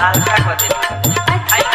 हम मिजाज हल्का